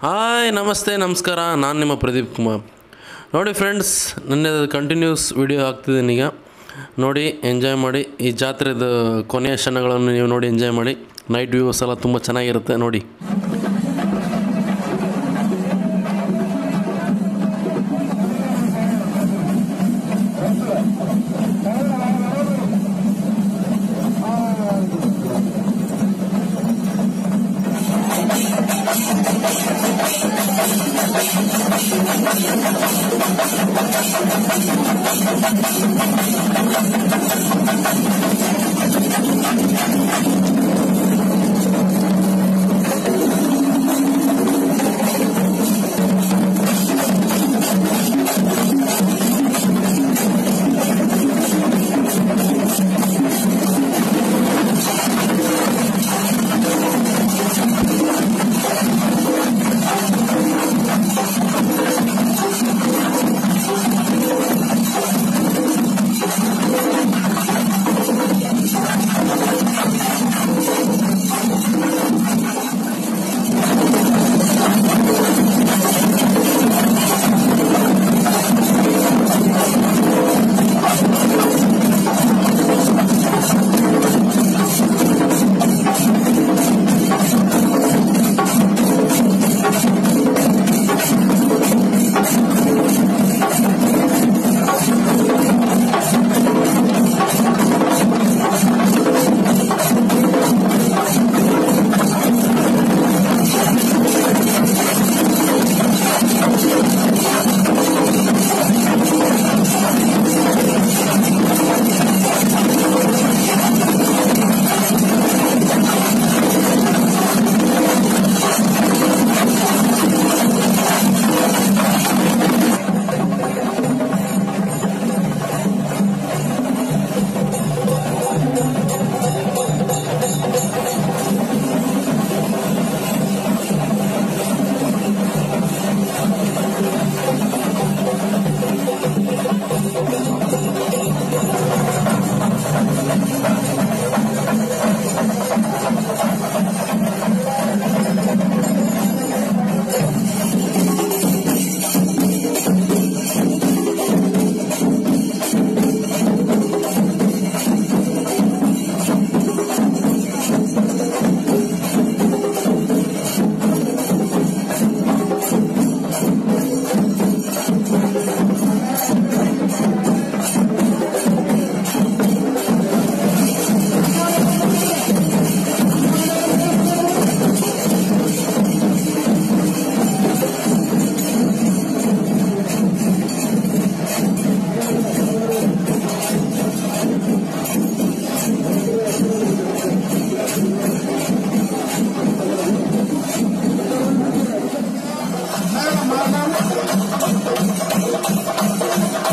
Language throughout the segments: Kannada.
ಹಾಯ್, ನಮಸ್ತೆ, ನಮಸ್ಕಾರ. ನಾನು ನಿಮ್ಮ ಪ್ರದೀಪ್ ಕುಮಾರ್. ನೋಡಿ ಫ್ರೆಂಡ್ಸ್ ನನ್ನ ಕಂಟಿನ್ಯೂಸ್ ವಿಡಿಯೋ ಹಾಕ್ತಿದ್ದೀನಿ ಈಗ. ನೋಡಿ ಎಂಜಾಯ್ ಮಾಡಿ. ಈ ಜಾತ್ರೆದು ಕೊನೆಯ ಕ್ಷಣಗಳನ್ನು ನೀವು ನೋಡಿ ಎಂಜಾಯ್ ಮಾಡಿ. ನೈಟ್ ವ್ಯೂಸ್ ಎಲ್ಲ ತುಂಬ ಚೆನ್ನಾಗಿರುತ್ತೆ, ನೋಡಿ.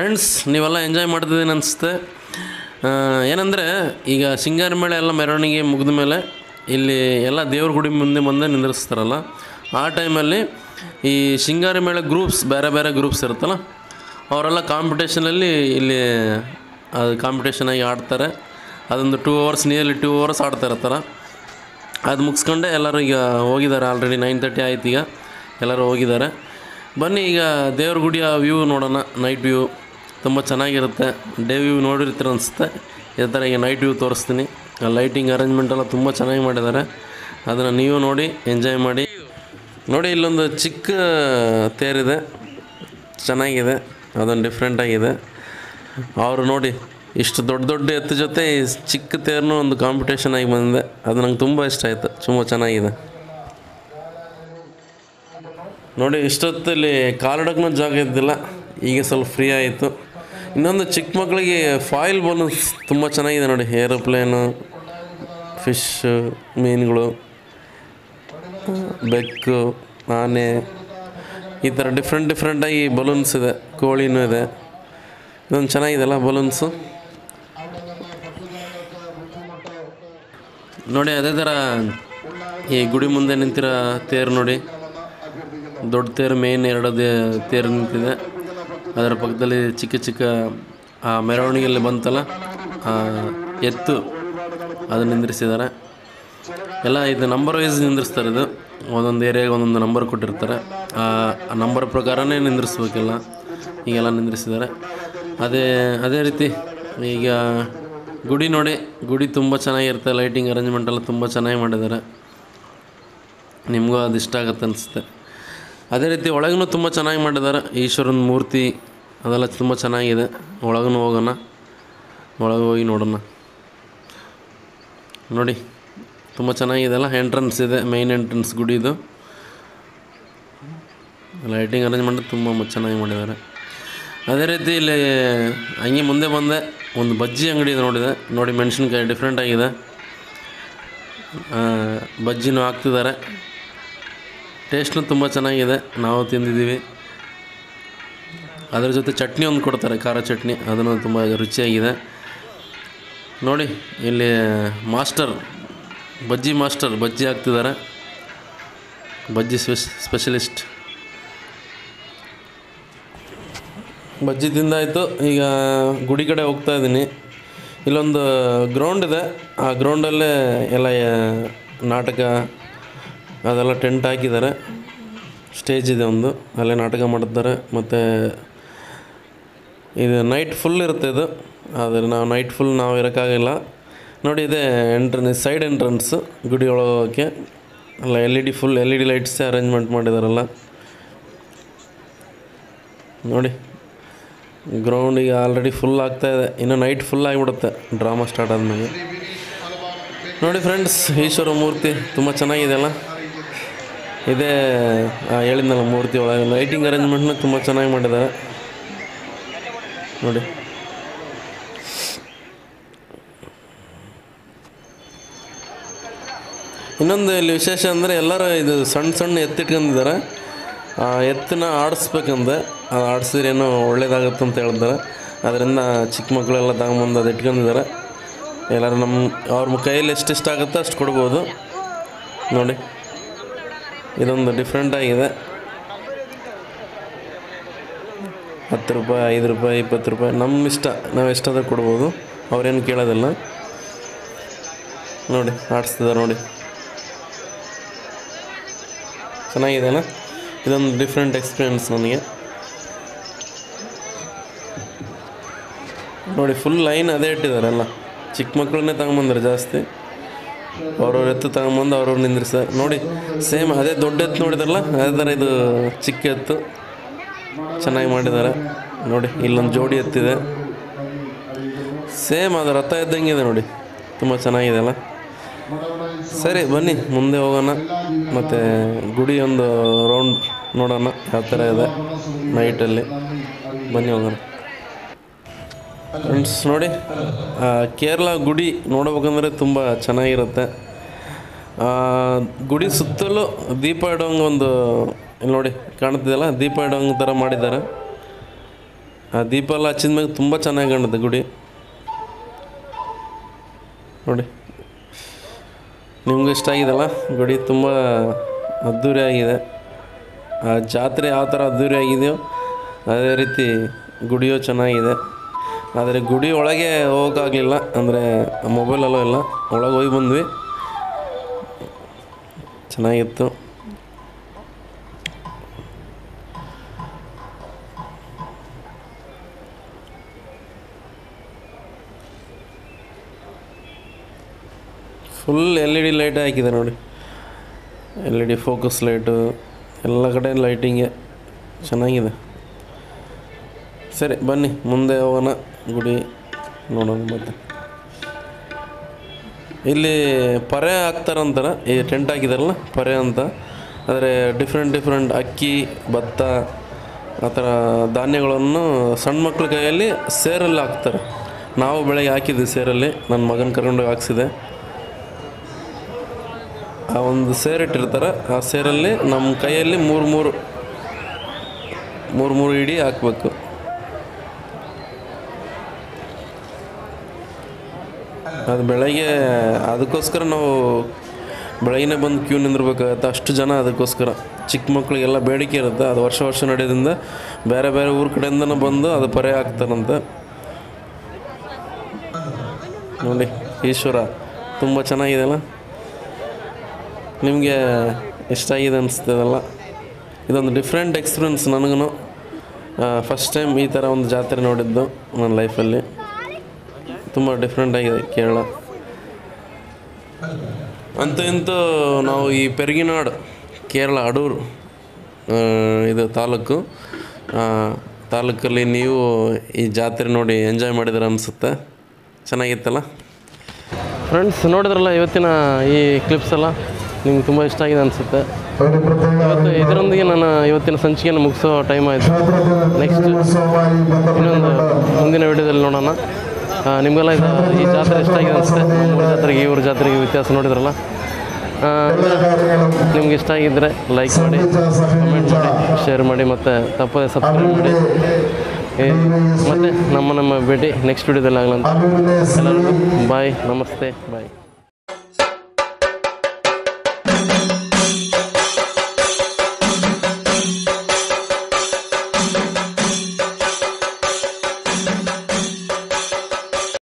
ಫ್ರೆಂಡ್ಸ್ ನೀವೆಲ್ಲ ಎಂಜಾಯ್ ಮಾಡ್ತಿದ್ದೀನಿ ಅನಿಸುತ್ತೆ. ಏನಂದರೆ, ಈಗ ಸಿಂಗಾರ ಮೇಳೆ ಎಲ್ಲ ಮೆರವಣಿಗೆ ಮುಗಿದ ಮೇಲೆ ಇಲ್ಲಿ ಎಲ್ಲ ದೇವ್ರ ಗುಡಿ ಮುಂದೆ ಮುಂದೆ ನಿಂದಿರಿಸ್ತಾರಲ್ಲ. ಆ ಟೈಮಲ್ಲಿ ಈ ಸಿಂಗಾರ ಮೇಳೆ ಗ್ರೂಪ್ಸ್ ಬೇರೆ ಬೇರೆ ಗ್ರೂಪ್ಸ್ ಇರುತ್ತಲ್ಲ, ಅವರೆಲ್ಲ ಕಾಂಪಿಟೇಷನಲ್ಲಿ ಇಲ್ಲಿ ಅದು ಕಾಂಪಿಟೇಷನಾಗಿ ಆಡ್ತಾರೆ. ಅದೊಂದು two hours nearly two hours ಆಡ್ತಾ ಇರ್ತಾರೆ. ಅದು ಮುಗಿಸ್ಕೊಂಡೆ ಎಲ್ಲರೂ ಈಗ ಹೋಗಿದ್ದಾರೆ ಆಲ್ರೆಡಿ ನೈನ್ ತರ್ಟಿ ಆಯ್ತು ಈಗ. ಎಲ್ಲರೂ ಹೋಗಿದ್ದಾರೆ. ಬನ್ನಿ ಈಗ ದೇವ್ರ ಗುಡಿಯ ವ್ಯೂ ನೋಡೋಣ ನೈಟ್ ವ್ಯೂ ತುಂಬ ಚೆನ್ನಾಗಿರುತ್ತೆ. ಡೇ ವ್ಯೂ ನೋಡಿರ್ತೀರ ಅನಿಸುತ್ತೆ. ಇದೇ ಥರ ಈಗ ನೈಟ್ ವ್ಯೂ ತೋರಿಸ್ತೀನಿ. ಆ ಲೈಟಿಂಗ್ ಅರೇಂಜ್ಮೆಂಟ್ ಎಲ್ಲ ತುಂಬ ಚೆನ್ನಾಗಿ ಮಾಡಿದ್ದಾರೆ. ಅದನ್ನು ನೀವು ನೋಡಿ ಎಂಜಾಯ್ ಮಾಡಿ. ನೋಡಿ, ಇಲ್ಲೊಂದು ಚಿಕ್ಕ ತೇರಿದೆ. ಚೆನ್ನಾಗಿದೆ. ಅದೊಂದು ಡಿಫ್ರೆಂಟಾಗಿದೆ ಅವರು ನೋಡಿ, ಇಷ್ಟು ದೊಡ್ಡ ದೊಡ್ಡ ಎತ್ತು ಜೊತೆ ಚಿಕ್ಕ ತೇರ್ನೂ ಒಂದು ಕಾಂಪಿಟೇಷನ್ ಆಗಿ ಬಂದಿದೆ. ಅದು ನಂಗೆ ತುಂಬ ಇಷ್ಟ ಆಯಿತು. ತುಂಬ ಚೆನ್ನಾಗಿದೆ. ನೋಡಿ, ಇಷ್ಟೊತ್ತಲ್ಲಿ ಕಾಲಿಡೋಕ್ಕೂ ಜಾಗ ಇದ್ದಿಲ್ಲ. ಈಗ ಸ್ವಲ್ಪ ಫ್ರೀ ಆಯಿತು. ಇನ್ನೊಂದು ಚಿಕ್ಕ ಮಕ್ಕಳಿಗೆ ಫಾಯಿಲ್ ಬಲೂನ್ಸ್ ತುಂಬ ಚೆನ್ನಾಗಿದೆ ನೋಡಿ. ಏರೋಪ್ಲೇನು ಫಿಶ್ ಮೀನುಗಳು, ಬೆಕ್ಕು, ಆನೆ, ಈ ಥರ ಡಿಫ್ರೆಂಟ್ ಡಿಫ್ರೆಂಟಾಗಿ ಬಲೂನ್ಸ್ ಇದೆ, ಕೋಳಿನೂ ಇದೆ. ಇದೊಂದು ಚೆನ್ನಾಗಿದೆಲ್ಲ ಬಲೂನ್ಸು ನೋಡಿ, ಅದೇ ಥರ ಈ ಗುಡಿ ಮುಂದೆ ನಿಂತಿರೋ ತೇರು ನೋಡಿ. ದೊಡ್ಡ ತೇರು ಮೇನ್ ಎರಡು ತೇರು ನಿಂತಿದೆ. ಅದರ ಪಕ್ಕದಲ್ಲಿ ಚಿಕ್ಕ ಚಿಕ್ಕ, ಆ, ಮೆರವಣಿಗೆಯಲ್ಲಿ ಬಂತಲ್ಲ ಎತ್ತು ಅದನ್ನು ನಿಂದ್ರಿಸಿದ್ದಾರೆ. ಎಲ್ಲ ಇದು ನಂಬರ್ ವೈಸ್ ನಿಂದ್ರಿಸ್ತಾರೆ ಇದು. ಒಂದೊಂದು ಏರಿಯಾಗೆ ಒಂದೊಂದು ನಂಬರ್ ಕೊಟ್ಟಿರ್ತಾರೆ. ಆ ನಂಬರ್ ಪ್ರಕಾರನೇ ನಿಂದ್ರಿಸ್ಬೇಕಿಲ್ಲ. ಈಗೆಲ್ಲ ನಿಂದ್ರಿಸಿದ್ದಾರೆ. ಅದೇ ಅದೇ ರೀತಿ ಈಗ ಗುಡಿ ನೋಡಿ, ಗುಡಿ ತುಂಬ ಚೆನ್ನಾಗಿರುತ್ತೆ. ಲೈಟಿಂಗ್ ಅರೇಂಜ್ಮೆಂಟ್ ಎಲ್ಲ ತುಂಬ ಚೆನ್ನಾಗಿ ಮಾಡಿದ್ದಾರೆ. ನಿಮಗೂ ಅದು ಇಷ್ಟ ಆಗುತ್ತೆ ಅನಿಸುತ್ತೆ. ಅದೇ ರೀತಿ ಒಳಗೂ ತುಂಬ ಚೆನ್ನಾಗಿ ಮಾಡಿದ್ದಾರೆ. ಈಶ್ವರನ ಮೂರ್ತಿ ಅದೆಲ್ಲ ತುಂಬ ಚೆನ್ನಾಗಿದೆ. ಒಳಗೂ ಹೋಗೋಣ. ಒಳಗೆ ಹೋಗಿ ನೋಡೋಣ. ನೋಡಿ, ತುಂಬ ಚೆನ್ನಾಗಿದೆಲ್ಲ ಎಂಟ್ರೆನ್ಸ್ ಇದೆ ಮೈನ್ ಎಂಟ್ರೆನ್ಸ್ ಗುಡಿದು ಲೈಟಿಂಗ್ ಅರೇಂಜ್ಮೆಂಟ್ ತುಂಬ ಚೆನ್ನಾಗಿ ಮಾಡಿದ್ದಾರೆ. ಅದೇ ರೀತಿ ಇಲ್ಲಿ ಹಂಗೆ ಮುಂದೆ ಬಂದೆ. ಒಂದು ಬಜ್ಜಿ ಅಂಗಡಿ ಇದೆ ನೋಡಿದೆ. ನೋಡಿ, ಮೆಣಸಿನ್ಕಾಯಿ ಡಿಫ್ರೆಂಟಾಗಿದೆ ಬಜ್ಜಿನೂ ಹಾಕ್ತಿದ್ದಾರೆ. ಟೇಸ್ಟ್ನು ತುಂಬ ಚೆನ್ನಾಗಿದೆ. ನಾವು ತಿಂದಿದ್ದೀವಿ. ಅದರ ಜೊತೆ ಚಟ್ನಿ ಒಂದು ಕೊಡ್ತಾರೆ, ಖಾರ ಚಟ್ನಿ. ಅದನ್ನು ತುಂಬ ರುಚಿಯಾಗಿದೆ. ನೋಡಿ, ಇಲ್ಲಿ ಮಾಸ್ಟರ್, ಬಜ್ಜಿ ಮಾಸ್ಟರ್ ಬಜ್ಜಿ ಹಾಕ್ತಿದ್ದಾರೆ. ಬಜ್ಜಿ ಸ್ಪೆಷ್, ಸ್ಪೆಷಲಿಸ್ಟ್. ಬಜ್ಜಿ ತಿಂದಾಯಿತು. ಈಗ ಗುಡಿ ಕಡೆ ಹೋಗ್ತಾ ಇದ್ದೀನಿ. ಇಲ್ಲೊಂದು ಗ್ರೌಂಡ್ ಇದೆ. ಆ ಗ್ರೌಂಡಲ್ಲೇ ಎಲ್ಲ ನಾಟಕ ಅದೆಲ್ಲ ಟೆಂಟ್ ಹಾಕಿದ್ದಾರೆ. ಸ್ಟೇಜ್ ಇದೆ ಒಂದು. ಅಲ್ಲೇ ನಾಟಕ ಮಾಡ್ತಾರೆ ಮತ್ತು ಇದು ನೈಟ್ ಫುಲ್ ಇರುತ್ತೆ ಇದು. ಆದರೆ ನಾವು ನೈಟ್ ಫುಲ್ ನಾವು ಇರೋಕ್ಕಾಗಿಲ್ಲ. ನೋಡಿ ಇದೆ ಎಂಟ್ರನ್ ಸೈಡ್ ಎಂಟ್ರೆನ್ಸು ಗುಡಿ ಒಳಗೆ ಹೋಗೋಕ್ಕೆ ಅಲ್ಲ L E D full L E D ಲೈಟ್ಸೇ arrangement ಮಾಡಿದಾರಲ್ಲ. ನೋಡಿ ಗ್ರೌಂಡಿಗೆ ಆಲ್ರೆಡಿ ಫುಲ್ ಆಗ್ತಾ ಇದೆ. ಇನ್ನು ನೈಟ್ ಫುಲ್ ಆಗಿಬಿಡುತ್ತೆ. ಡ್ರಾಮಾ ಸ್ಟಾರ್ಟ್ ಆದಮೇಲೆ. ನೋಡಿ ಫ್ರೆಂಡ್ಸ್ ಈಶ್ವರ ಮೂರ್ತಿ, ತುಂಬ ಚೆನ್ನಾಗಿದೆ ಅಲ್ಲ? ಇದೇ ಹೇಳಿದ್ನಲ್ಲ ಮೂರ್ತಿ ಒಳಗೆ. ಲೈಟಿಂಗ್ ಅರೇಂಜ್ಮೆಂಟ್ನ ತುಂಬ ಚೆನ್ನಾಗಿ ಮಾಡಿದ್ದಾರೆ. ನೋಡಿ. ಇನ್ನೊಂದು ಇಲ್ಲಿ ವಿಶೇಷ ಅಂದರೆ ಎಲ್ಲರೂ ಇದು ಸಣ್ಣ ಸಣ್ಣ ಎತ್ತಿಟ್ಕೊಂಡಿದ್ದಾರೆ. ಎತ್ತನ್ನ ಆಡಿಸ್ಬೇಕಂದೆ. ಅದು ಆಡಿಸಿದ್ರೆ ಏನೋ ಒಳ್ಳೇದಾಗುತ್ತೆ ಅಂತ ಹೇಳಿದ್ದಾರೆ ಅದರಿಂದ ಚಿಕ್ಕ ಮಕ್ಕಳೆಲ್ಲ ತಗೊಂಬಂದು ಅದು ಇಟ್ಕೊಂಡಿದ್ದಾರೆ. ಎಲ್ಲರೂ ನಮ್ಮ ಅವ್ರ ಕೈಯಲ್ಲಿ ಎಷ್ಟು ಇಷ್ಟ ಆಗುತ್ತೋ ಅಷ್ಟು ಕೊಡ್ಬೋದು. ನೋಡಿ. ಇದೊಂದು ಡಿಫ್ರೆಂಟ್ ಆಗಿದೆ. ಹತ್ತು ರೂಪಾಯಿ, ಐದು ರೂಪಾಯಿ, ಇಪ್ಪತ್ತು ರೂಪಾಯಿ, ನಮ್ಮ ಇಷ್ಟ, ನಾವು ಎಷ್ಟಾದರೂ ಕೊಡ್ಬೋದು. ಅವ್ರೇನು ಕೇಳೋದಿಲ್ಲ. ನೋಡಿ, ಆಡಿಸ್ತಿದ್ದಾರೆ ನೋಡಿ. ಚೆನ್ನಾಗಿದೆಯಲ್ಲ ಇದೊಂದು ಡಿಫ್ರೆಂಟ್ ಎಕ್ಸ್ಪೀರಿಯನ್ಸ್ ನನಗೆ. ನೋಡಿ ಫುಲ್ ಲೈನ್ ಅದೇ ಇಟ್ಟಿದ್ದಾರೆ ಎಲ್ಲ. ಚಿಕ್ಕ ಮಕ್ಕಳನ್ನೇ ತಗೊಂಬಂದ್ರೆ ಜಾಸ್ತಿ. ಅವ್ರವ್ರ ಎತ್ತು ತಗೊಂಬಂದು ಅವ್ರವ್ರು ನಿಂದ್ರಿಸ್ತಾರೆ ನೋಡಿ ಸೇಮ್ ಅದೇ ದೊಡ್ಡ ಎತ್ತು ನೋಡಿದ್ರಲ್ಲ, ಅದೇ ಥರ ಇದು ಚಿಕ್ಕ ಎತ್ತು. ಚೆನ್ನಾಗಿ ಮಾಡಿದ್ದಾರೆ. ನೋಡಿ, ಇಲ್ಲೊಂದು ಜೋಡಿ ಎತ್ತಿದೆ. ಸೇಮ್ ಅದು ರಥ ಇದ್ದಂಗಿದೆ ನೋಡಿ. ತುಂಬ ಚೆನ್ನಾಗಿದೆ ಅಲ್ಲ. ಸರಿ, ಬನ್ನಿ, ಮುಂದೆ ಹೋಗೋಣ. ಮತ್ತು ಗುಡಿ ಒಂದು ರೌಂಡ್ ನೋಡೋಣ ಯಾವ ಥರ ಇದೆ ನೈಟಲ್ಲಿ ಬನ್ನಿ ಹೋಗೋಣ. ಫ್ರೆಂಡ್ಸ್ ನೋಡಿ ಕೇರಳ ಗುಡಿ ನೋಡಬೇಕಂದ್ರೆ ತುಂಬ ಚೆನ್ನಾಗಿರುತ್ತೆ. ಗುಡಿ ಸುತ್ತಲೂ ದೀಪ ಇಡೋಂಗೆ ಒಂದು ನೋಡಿ ಕಾಣ್ತಿದೆಯಲ್ಲ ದೀಪ ಇಡೋಂಗೆ ಥರ ಮಾಡಿದ್ದಾರೆ. ಆ, ದೀಪ ಎಲ್ಲ ಹಚ್ಚಿದ ಮೇಲೆ ತುಂಬ ಚೆನ್ನಾಗಿ ಕಾಣುತ್ತೆ ಗುಡಿ. ನೋಡಿ. ನಿಮ್ಗೆ ಇಷ್ಟ ಆಗಿದೆಲ್ಲ ಗುಡಿ ತುಂಬ ಅದ್ಧೂರಿ ಆಗಿದೆ. ಆ, ಜಾತ್ರೆ ಯಾವ ಥರ ಅದ್ಧೂರಿ ಆಗಿದೆಯೋ ಅದೇ ರೀತಿ ಗುಡಿಯೋ ಚೆನ್ನಾಗಿದೆ. ಆದರೆ ಗುಡಿ ಒಳಗೆ ಹೋಗೋಕ್ಕಾಗಲಿಲ್ಲ ಅಂದರೆ ಮೊಬೈಲಲ್ಲೂ ಇಲ್ಲ. ಒಳಗೆ ಹೋಗಿ ಬಂದ್ವಿ. ಚೆನ್ನಾಗಿತ್ತು. Full L E D light ಹಾಕಿದೆ ನೋಡಿ. L E D focus light ಎಲ್ಲ ಕಡೆ ಲೈಟಿಂಗೆ ಚೆನ್ನಾಗಿದೆ. ಸರಿ, ಬನ್ನಿ, ಮುಂದೆ ಹೋಗೋಣ. ಗುಡಿ ನೋಡೋಣ ಮತ್ತೆ. ಇಲ್ಲಿ ಪರೆ ಹಾಕ್ತಾರಂತಾರೆ ಈ ಟೆಂಟ್ ಹಾಕಿದಾರಲ್ಲ ಪರೆ ಅಂತ. ಆದರೆ ಡಿಫ್ರೆಂಟ್ ಡಿಫ್ರೆಂಟ್ ಅಕ್ಕಿ, ಭತ್ತ, ಆ ಥರ ಧಾನ್ಯಗಳನ್ನು ಸಣ್ಣ ಮಕ್ಕಳ ಕೈಯಲ್ಲಿ ಸೇರಲ್ಲಿ ಹಾಕ್ತಾರೆ. ನಾವು ಬೆಳಗ್ಗೆ ಹಾಕಿದ್ವಿ ಸೇರಲ್ಲಿ, ನನ್ನ ಮಗನ ಕರ್ಕೊಂಡು ಹಾಕ್ಸಿದೆ. ಆ ಒಂದು ಸೇರಿಟ್ಟಿರ್ತಾರೆ ಆ ಸೇರಲ್ಲಿ ನಮ್ಮ ಕೈಯಲ್ಲಿ ಮೂರು ಮೂರು ಮೂರು ಮೂರು ಇಡೀ ಹಾಕಬೇಕು. ಅದು ಬೆಳಗ್ಗೆ, ಅದಕ್ಕೋಸ್ಕರ ನಾವು ಬೆಳಗ್ಗೆ ಬಂದು ಕ್ಯೂ ನಿಂದಿರ್ಬೇಕಾಗತ್ತೆ ಅಷ್ಟು ಜನ ಅದಕ್ಕೋಸ್ಕರ. ಚಿಕ್ಕ ಮಕ್ಕಳಿಗೆಲ್ಲ ಬೇಡಿಕೆ ಇರುತ್ತೆ. ಅದು ವರ್ಷ ವರ್ಷ ನಡೆಯೋದ್ರಿಂದ ಬೇರೆ ಬೇರೆ ಊರ ಕಡೆಯಿಂದನೂ ಬಂದು ಅದು ಪರೆ ಆಗ್ತಾರಂತೆ. ನೋಡಿ, ಈಶ್ವರ, ತುಂಬ ಚೆನ್ನಾಗಿದೆಯಲ್ಲ? ನಿಮಗೆ ಇಷ್ಟ ಆಗಿದೆ ಅನಿಸ್ತದಲ್ಲ ಇದೊಂದು ಡಿಫ್ರೆಂಟ್ ಎಕ್ಸ್ಪೀರಿಯನ್ಸ್ ನನಗೂ ಫಸ್ಟ್ ಟೈಮ್ ಈ ಥರ ಒಂದು ಜಾತ್ರೆ ನೋಡಿದ್ದು ನನ್ನ ಲೈಫಲ್ಲಿ ತುಂಬ ಡಿಫ್ರೆಂಟ್ ಆಗಿದೆ, ಕೇರಳ. ಅಂತ ಇಂತ ನಾವು ಈ ಪೆರಿಗಿನಾಡು, ಕೇರಳ ಅಡೂರು ಇದು ತಾಲೂಕು ತಾಲೂಕಲ್ಲಿ ನೀವು ಈ ಜಾತ್ರೆ ನೋಡಿ ಎಂಜಾಯ್ ಮಾಡಿದ್ರೆ ಅನಿಸುತ್ತೆ. ಚೆನ್ನಾಗಿತ್ತಲ್ಲ? ಫ್ರೆಂಡ್ಸ್ ನೋಡಿದ್ರಲ್ಲ ಇವತ್ತಿನ ಈ ಕ್ಲಿಪ್ಸ್ ಎಲ್ಲ? ನಿಮ್ಗೆ ತುಂಬ ಇಷ್ಟ ಆಗಿದೆ ಅನಿಸುತ್ತೆ. ಇವತ್ತು ಇದರೊಂದಿಗೆ ನಾನು ಇವತ್ತಿನ ಸಂಚಿಕೆಯನ್ನು ಮುಗಿಸೋ ಟೈಮ್ ಆಯಿತು. ನೆಕ್ಸ್ಟ್ ಇನ್ನೊಂದು ಮುಂದಿನ ವಿಡಿಯೋದಲ್ಲಿ ನೋಡೋಣ. ನಿಮಗೆಲ್ಲ ಇದು ಈ ಜಾತ್ರೆ ಇಷ್ಟ ಅನಿಸುತ್ತೆ? ಮೂರು ಜಾತ್ರೆಗೆ, ಇವ್ರ ಜಾತ್ರೆಗೆ ವ್ಯತ್ಯಾಸ ನೋಡಿದ್ರಲ್ಲ? ನಿಮ್ಗೆ ಇಷ್ಟ ಆಗಿದ್ದರೆ ಲೈಕ್ ಮಾಡಿ ಕಮೆಂಟ್ ಮಾಡಿ ಶೇರ್ ಮಾಡಿ ಮತ್ತು ತಪ್ಪದೆ ಸಬ್ಸ್ಕ್ರೈಬ್ ಮಾಡಿ. ಮತ್ತೆ ನಮ್ಮ ನಮ್ಮ ಭೇಟಿ ನೆಕ್ಸ್ಟ್ ವಿಡಿಯೋದಲ್ಲಿ ಆಗಲಂತ. ಎಲ್ಲರಿಗೂ ಬಾಯ್ ನಮಸ್ತೆ ಬಾಯ್